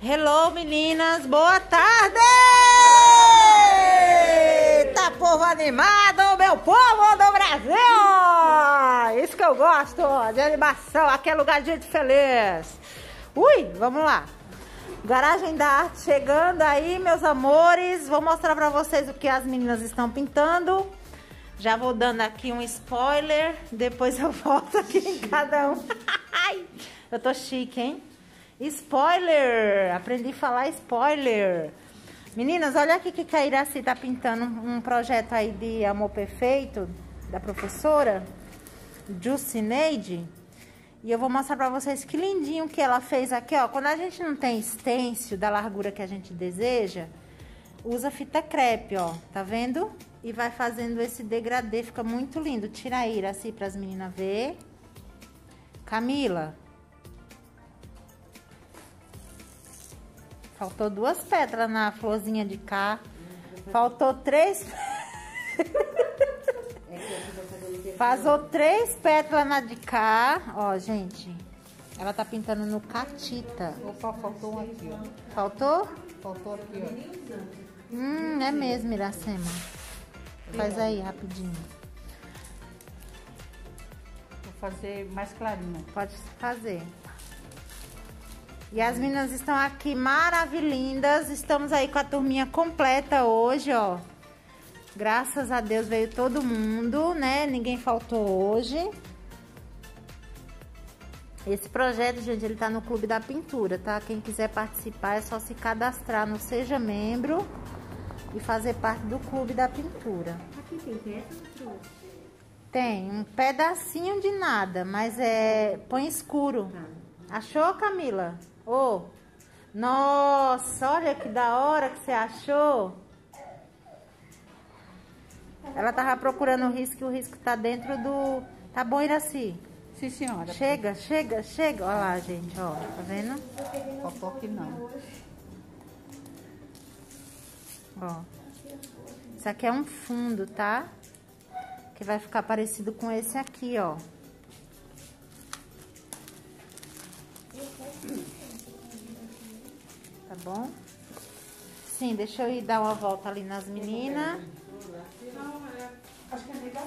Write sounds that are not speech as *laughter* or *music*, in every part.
Hello, meninas, boa tarde! Tá povo animado, meu povo do Brasil! Isso que eu gosto, de animação, aqui é lugar de gente feliz. Ui, vamos lá. Garagem da Arte chegando aí, meus amores. Vou mostrar pra vocês o que as meninas estão pintando. Já vou dando aqui um spoiler, depois eu *laughs* volto aqui em cada um. *laughs* eu tô chique, hein? Spoiler! Aprendi a falar spoiler. Meninas, olha aqui que a Iraci tá pintando um projeto aí de Amor Perfeito, da professora Jucineide. E eu vou mostrar pra vocês que lindinho que ela fez aqui, ó. Quando a gente não tem stencil da largura que a gente deseja, usa fita crepe, ó. Tá vendo? E vai fazendo esse degradê, fica muito lindo. Tira a Iraci para as meninas ver. Camila, Faltou duas pedras na florzinha de cá. Faltou três. Faltou *laughs* três pétalas na de cá. Ó, gente. Ela tá pintando no catita. Opa, faltou um aqui, ó. Faltou? Faltou aqui, ó. Hum, é mesmo, Iracema. Faz aí, rapidinho. Vou fazer mais clarinho. Pode fazer. E as meninas estão aqui maravilhindas. Estamos aí com a turminha completa hoje, ó. Graças a Deus veio todo mundo, né? Ninguém faltou hoje. Esse projeto, gente, ele tá no Clube da Pintura, tá? Quem quiser participar é só se cadastrar no Seja Membro e fazer parte do Clube da Pintura. Aqui tem pedra? Tem um pedacinho de nada, mas é põe escuro. Achou, Camila? Ô, oh, nossa, olha que da hora que você achou. Ela tava procurando o risco e o risco tá dentro do... Tá bom, Iraci? Sim, senhora. Chega, chega, chega. Olha lá, gente, ó. Tá vendo? Aqui não. Ó. Isso aqui é um fundo, tá? Que vai ficar parecido com esse aqui, ó. Bom? Sim, deixa eu ir dar uma volta ali nas meninas.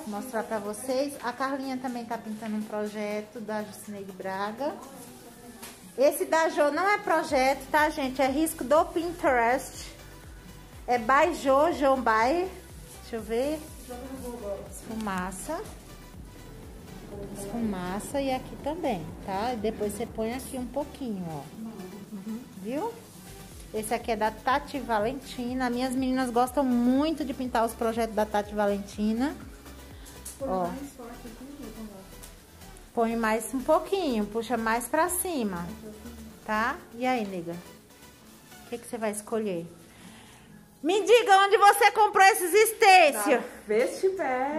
Mostrar pra vocês. A Carlinha também tá pintando um projeto da Jucineide Braga. Esse da Jo não é projeto, tá, gente? É risco do Pinterest. É by Jo, Jo by. Deixa eu ver. Esfumaça. Esfumaça e aqui também, tá? E depois você põe aqui um pouquinho, ó. Viu? Esse aqui é da Tati Valentina. Minhas meninas gostam muito de pintar os projetos da Tati Valentina. Ó. Põe mais um pouquinho, puxa mais pra cima. Tá? E aí, nega? O que, que você vai escolher? Me diga onde você comprou esses estêncios. Festipé.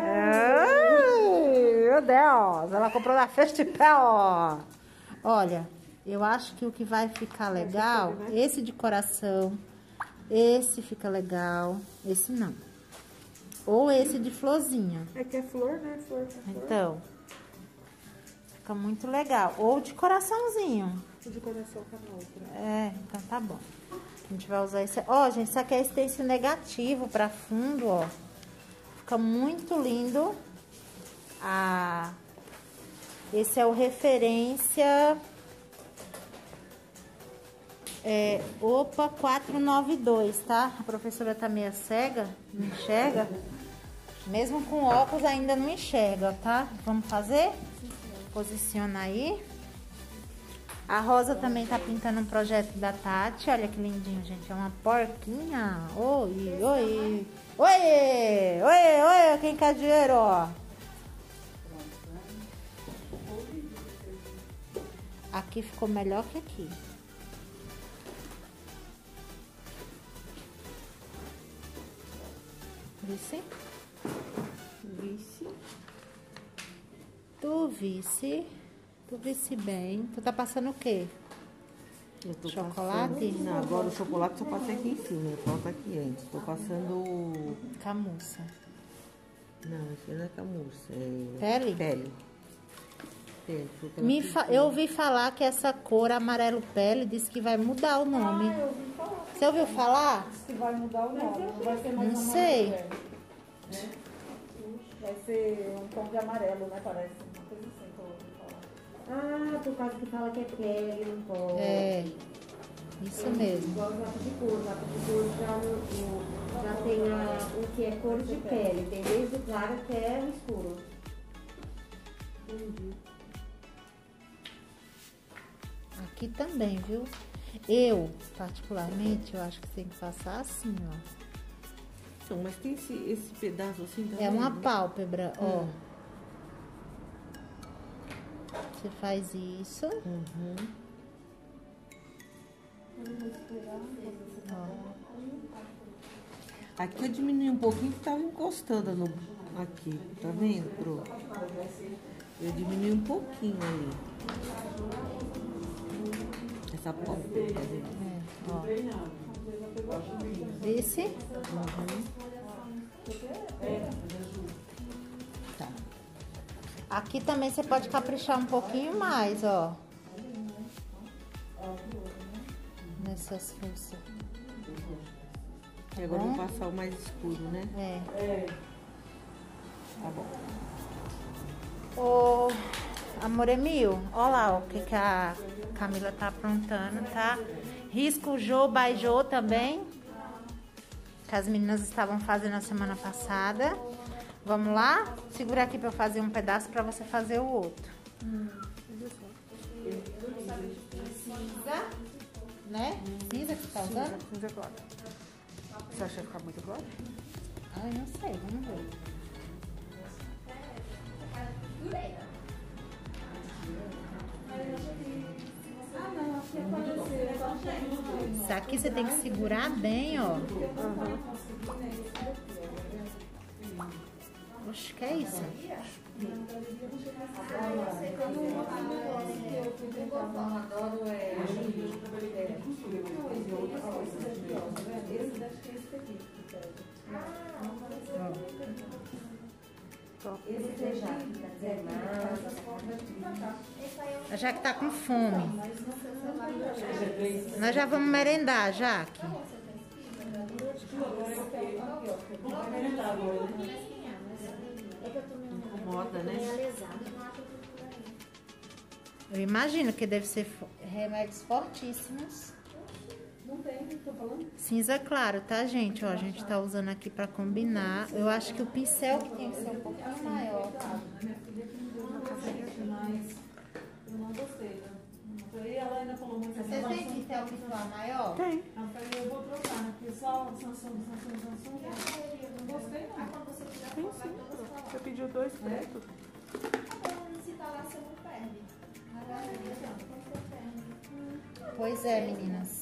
Meu Deus, ela comprou na Festipel. Olha, eu acho que o que vai ficar legal, esse de coração, esse fica legal, esse não. Ou esse de florzinha. É que é flor, né? Flor, flor. Então, fica muito legal. Ou de coraçãozinho. O de coração com a outra. É, então tá bom. A gente vai usar esse. Ó, gente, isso aqui é stencil negativo pra fundo, ó. Fica muito lindo. Ah, esse é o referência. É, opa 492, tá? A professora tá meio cega, não enxerga. Mesmo com óculos ainda não enxerga, tá? Vamos fazer? Posiciona aí. A Rosa também tá pintando um projeto da Tati. Olha que lindinho, gente. É uma porquinha. Oi, oi. Oi, oi, oi. Quem quer dinheiro, ó. Aqui ficou melhor que aqui. Vice? Vice. Tu vice. Tu vice bem. Tu tá passando o quê? Eu tô Chocolate? Passando... Não, agora o chocolate só passei aqui em cima, falta aqui antes. Tô passando. Camuça. Não, isso não é camurça, é. Pele? Pele. pele. Me fa- Eu ouvi falar que essa cor amarelo pele disse que vai mudar o nome. Você ouviu falar? Que vai mudar o nome. Não vai ser mais Não sei. né? Vai ser um tom de amarelo, né? Parece. Uma coisa assim que eu ouvi falar. Ah, por causa que fala que é pele, não pode. É, isso mesmo. Igual o lápis de cor. O lápis de cor já, no- já tem a, o que é cor de pele. Tem desde o claro até o escuro. Entendi. Aqui também, viu? Eu, particularmente, eu acho que tem que passar assim, ó. Então, mas tem esse, esse pedaço assim também. É uma né? pálpebra, ó. Você faz isso, Uhum. ó. Aqui eu diminui um pouquinho que tava encostando no, aqui. Tá vendo, Pro? Eu diminui um pouquinho ali. Essa tá vendo? É. Esse? Tá. Aqui também você pode caprichar um pouquinho mais, ó. Nessas fuças. E agora eu Hum? vou passar o mais escuro, né? É. Tá bom. Ô, amor Emil, olha lá o que, que a Camila tá aprontando, tá? Risco Jô by Jô também. Que as meninas estavam fazendo a semana passada. Vamos lá? Segura aqui pra eu fazer um pedaço pra você fazer o outro. Cinza, né? Cinza que você tá usando? Cinza agora. Você acha que vai ficar muito agora? Ai, não sei, vamos ver. Isso aqui você tem que segurar bem, ó. Oxe, que é isso? A Jaque tá com fome. Nós já vamos merendar, Jaque. Incomoda, né? Eu imagino que deve ser remédios fortíssimos. Não tem, tô falando. Cinza claro, tá, gente? Ó, a gente tá usando aqui pra combinar. Eu acho que o pincel que tem que ser um pouquinho maior. Mas eu não gostei. né? Aí ela ainda falou muito Você tem pincel pincel maior? Tem. Eu falei, eu vou trocar, né? Porque só Samsung, Samsung, Samsung. Eu não gostei, não. Tem sim. Você pediu dois pretos? Pois é, meninas.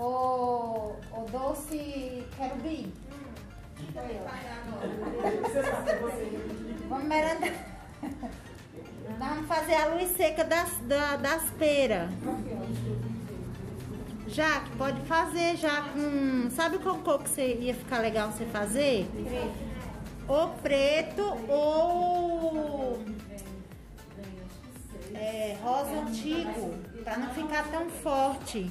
Ô, ô doce querubim. Vamos merendar. Vamos fazer a luz seca das, da- das peras. Já, que pode fazer já com. Sabe qual cor que você ia ficar legal você fazer? Ou preto ou é, rosa antigo, pra não ficar tão forte.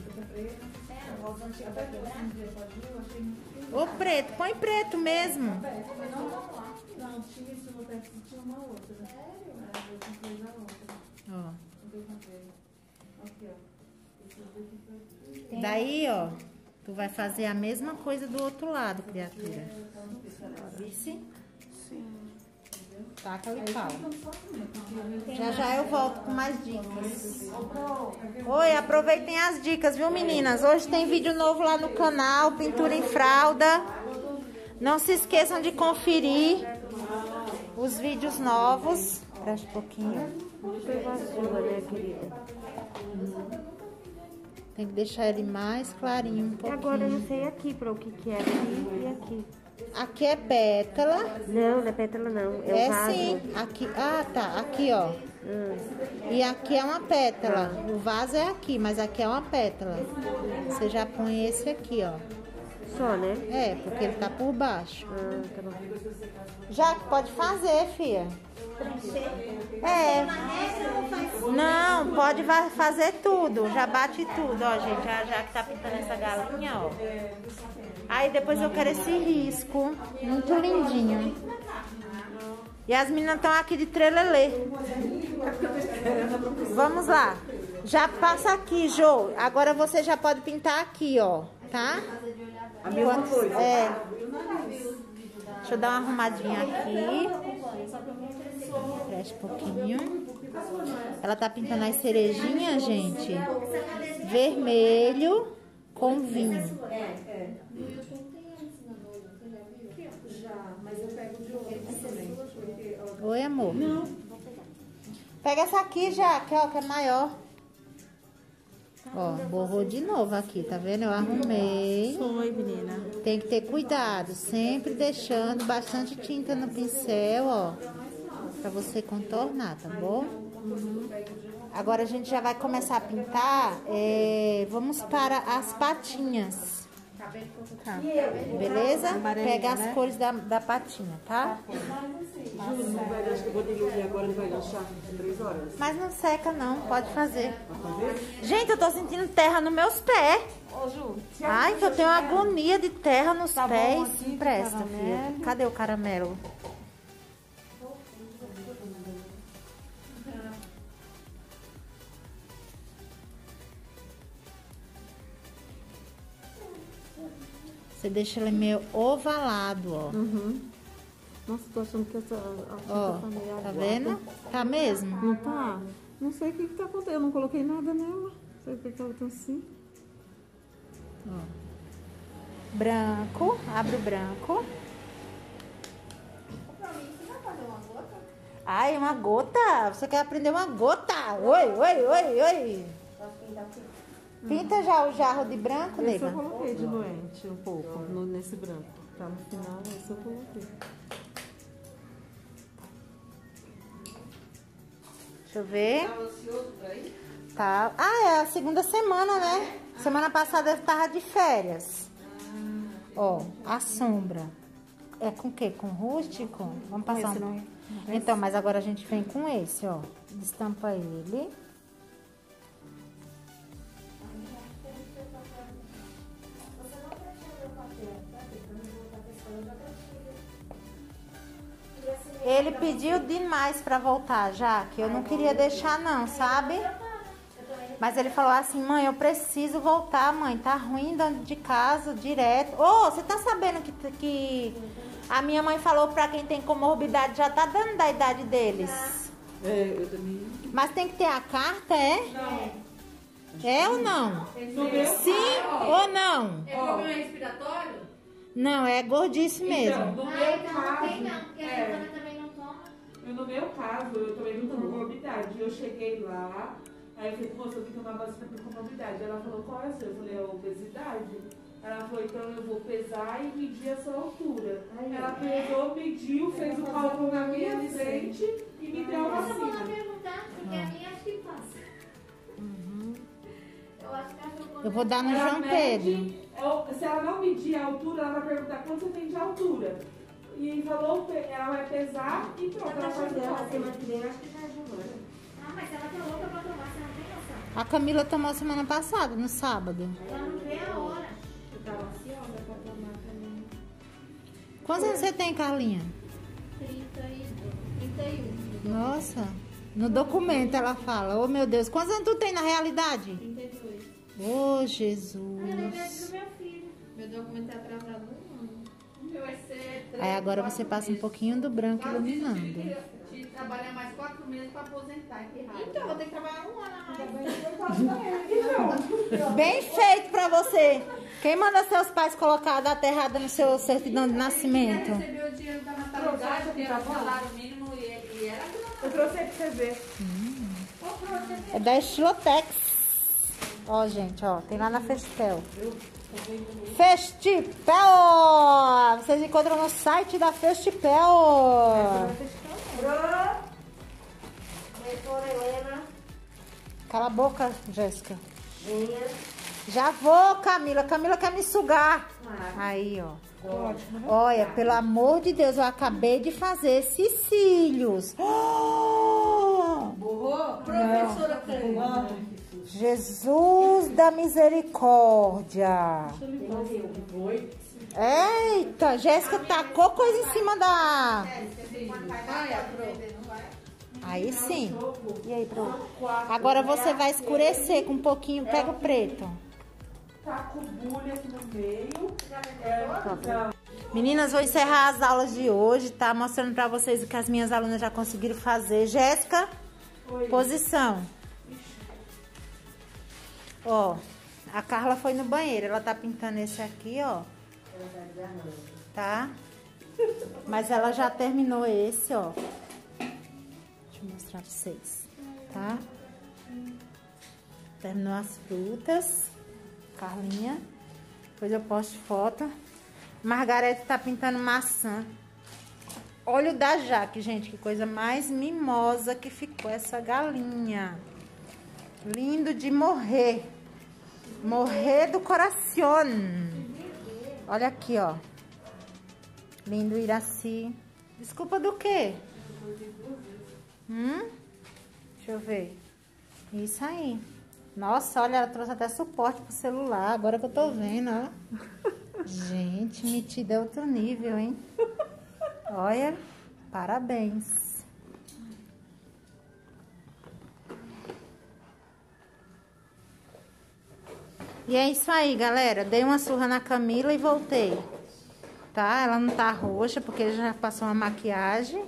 Ou preto, põe preto mesmo. Não, tinha isso no teste, tinha uma outra. Sério? Eu comprei na outra. Ó. Eu comprei. Aqui, ó. Daí, ó, tu vai fazer a mesma coisa do outro lado, criatura. Vice? Sim. Taca o pau. Já já eu volto com mais dicas. Oi, aproveitem as dicas, viu meninas? Hoje tem vídeo novo lá no canal, Pintura em Fralda. Não se esqueçam de conferir os vídeos novos. Presta um pouquinho. Tem que deixar ele mais clarinho um E pouquinho. agora eu não sei aqui pra o que que é aqui e aqui. Aqui é pétala. Não, não é pétala não. É, É vaso. sim. Aqui, ah, tá. Aqui, ó. Hum. E aqui é uma pétala. O vaso é aqui, mas aqui é uma pétala. Você já põe esse aqui, ó. Só, né? É, porque ele tá por baixo. Ah, tá bom. Já que pode fazer, filha. É. Não, pode fazer tudo. Já bate tudo, ó, gente. Já, já que tá pintando essa galinha, ó. Aí depois eu quero esse risco. Muito lindinho. E as meninas estão aqui de trelelê. Vamos lá. Já passa aqui, Jô. Agora você já pode pintar aqui, ó. Tá? A mesma coisa. É. Deixa eu dar uma arrumadinha aqui. Preste um pouquinho. Ela tá pintando as cerejinhas, gente. Vermelho com vinho. Oi, amor. Pega essa aqui já, que, ó, que é maior. Ó, borrou de novo aqui, tá vendo? Eu arrumei. Foi, menina. Tem que ter cuidado, sempre deixando bastante tinta no pincel, ó, pra você contornar, tá bom? Agora a gente já vai começar a pintar, é, vamos para as patinhas. Tá. Beleza? Pega as cores da, da patinha, tá? Mas não seca não, pode fazer. Gente, eu tô sentindo terra nos meus pés. Ô, Ju, Ai, que eu tenho uma agonia de terra nos Tá pés. Empresta, caramelo. filha. Cadê o caramelo? Você deixa ele meio ovalado, ó. Nossa, tô achando que essa Ó, tá meio tá vendo? Tá mesmo? Não tá? Não sei o que que tá acontecendo. Eu não coloquei nada nela. Não sei por que ela tá assim. Branco, abre o branco. Ai, uma gota? Você quer aprender uma gota? Oi, oi, oi, oi. Pinta já o jarro de branco, Esse eu nega. coloquei diluente um pouco no, nesse branco. Tá no final, esse eu coloquei. Deixa eu ver. Tá. Ah, é a segunda semana, né? Semana passada eu tava de férias. Ó, a sombra. É com o quê? Com rústico? Vamos passar esse um... não Então, mas agora a gente vem com esse, ó. Estampa ele. Ele pediu demais pra voltar já, que eu não queria deixar não, sabe? Mas ele falou assim, mãe, eu preciso voltar, mãe. Tá ruim de casa, direto. Ô, você tá sabendo que, que a minha mãe falou pra quem tem comorbidade, já tá dando da idade deles. É, eu também. Mas tem que ter a carta, é? Não. É ou não? Sim ou não? é problema respiratório? Não, é gordice mesmo. Então, no Ah, meu então não caso, tem não, porque a é, Giovana eu, no meu caso, eu também não tenho comorbidade. Eu cheguei lá, aí eu falei, moça, eu tenho que tomar vacina por comorbidade. Ela falou, qual é a sua? Eu falei, é a obesidade. Ela falou, então eu vou pesar e medir a sua altura. Ela pesou, mediu, fez o cálculo na minha frente e me deu a Mas eu vou lá vacina. perguntar, porque a minha acho que passa. Eu acho que a Giovana... Eu vou dar no Ela João Pedro. se ela não medir a altura, ela vai perguntar quanto você tem de altura. E falou, ela vai pesar e pronto, ela faz o dela, cálculo. semana que vem, acho que já é Giovana. Ah, mas ela tá louca pra tomar, você não tem noção. A Camila tomou semana passada, no sábado. Ela não vê a hora. Eu tava ansiosa pra tomar também. Quantos anos você tem, Carlinha? 30 e 31. Nossa, no documento ela fala, oh meu Deus, quantos anos tu tem na realidade? 32. Oh Ah, eu lembrei do Jesus. meu filho. Meu documento é atrasado Aí agora você passa um pouquinho do branco iluminando. trabalhar mais quatro meses pra aposentar. Então, vou ter que trabalhar um ano a mais. Bem feito pra você. Quem manda seus pais colocar a data errada no seu certidão de nascimento? recebeu o dinheiro da natalidade, que era o salário mínimo e, e era Eu trouxe aí pra você ver. É da Estilotex. Ó, gente, ó, tem lá na Festel. Festipel! Vocês encontram no site da Festipel. Cala a boca, Jéssica. Já vou, Camila. Camila quer me sugar. Aí, ó. Olha, pelo amor de Deus, eu acabei de fazer esses cílios. Oh! Professora Jesus da misericórdia. Eita, Jéssica tacou coisa em cima da. Aí sim. E aí, pro? Agora você vai escurecer com um pouquinho. Pega o preto. Tá com bulha aqui no meio. Meninas, vou encerrar as aulas de hoje, tá? Mostrando pra vocês o que as minhas alunas já conseguiram fazer. Jéssica, posição. Ó, a Carla foi no banheiro. Ela tá pintando esse aqui, ó. Tá? Mas ela já terminou esse, ó. Deixa eu mostrar pra vocês. Tá? Terminou as frutas. Carlinha. Depois eu posto foto. Margarete tá pintando maçã. Olha o da Jaque, gente. Que coisa mais mimosa que ficou essa galinha. Lindo de morrer. Morrer do coração. Olha aqui, ó. Lindo Iraci. Desculpa do quê? Hum? Deixa eu ver. Isso aí. Nossa, olha, ela trouxe até suporte pro celular. Agora que eu tô vendo, ó. Gente, metida é outro nível, hein? Olha, parabéns. E é isso aí, galera. Dei uma surra na Camila e voltei. Tá? Ela não tá roxa porque já passou uma maquiagem.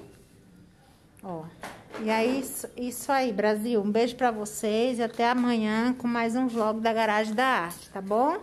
Ó. E aí, isso, isso aí, Brasil. Um beijo pra vocês e até amanhã com mais um vlog da Garagem da Arte, tá bom?